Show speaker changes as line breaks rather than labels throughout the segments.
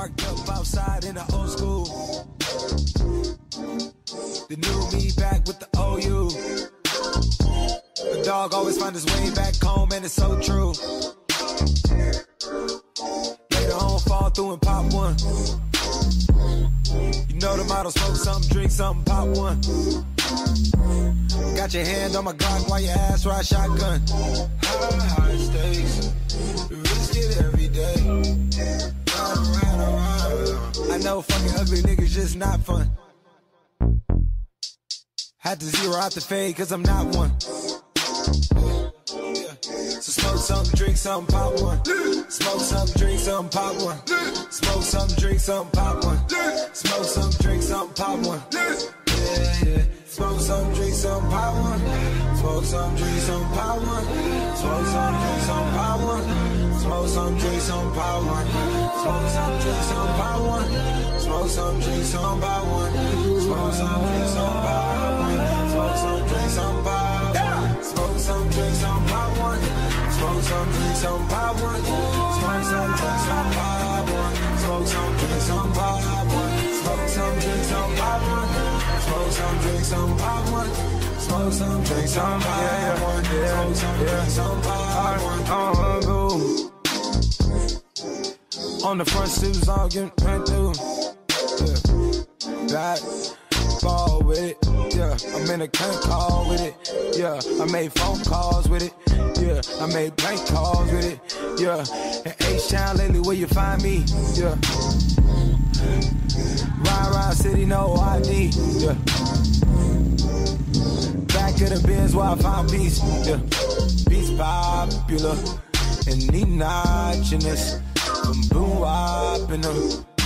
Parked up outside in the old school. The new me back with the OU. The dog always find his way back home, and it's so true. Later on, fall through and pop one. You know the motto, smoke something, drink something, pop one. Got your hand on my Glock while your ass ride shotgun. Know fucking ugly niggas just not fun. Had to zero out the fade, cause I'm not one. So smoke something, drink something, pop one. Smoke something, drink something, pop one. Smoke something, drink something, pop one. Smoke something, drink something, pop one. Smoke some, drink some, pop one. Smoke some, drink some, pop one. Smoke some, drink some, pop one. Smoke some, drink some, pop one. Drink some, pop one. Smoke some, drink some, pop one. Smoke some, drink some, pop one. Smoke some, drink some, pop one. Smoke some, drink some, pop one. Smoke some, drink some, pop one. Smoke some, drink some, pop one. Smoke some, drink some, pop one. Smoke some, drink some, pop one. Smoke some, drink some, pop one. Smoke some, drink some, pop one. Smoke some, drink some, pop one. Uh, go. On the front steps, all getting ran through. Yeah. Back, ball with it. Yeah, I'm in a cunt call with it. Yeah, I made phone calls with it. Yeah, I made bank calls with it. Yeah, in H-Town lately, where you find me? Yeah. Ride around city, no ID. Yeah. Back of the bins where I found peace. Yeah. Peace popular. And need notchiness. I'm boom in the.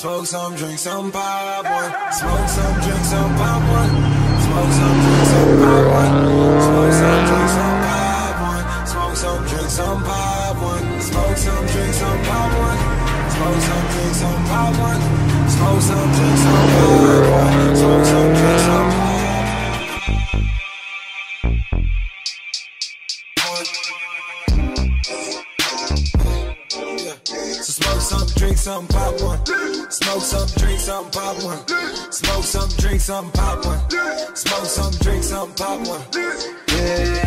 Smoke some, drink some, pop one. Smoke some, drink some, pop one. Smoke some, drink some, pop one. Smoke some, drink some, pop one. Smoke some, drink some, pop one. Smoke some, drink some, pop one. Smoke some, drink some, pop one. Smoke some, drink some, pop one. Smoke some, drink some, pop one. So smoke something, drink something, pop one. Smoke something, drink something, pop one. Smoke something, drink something, pop one. Smoke something, drink something, pop one. Yeah.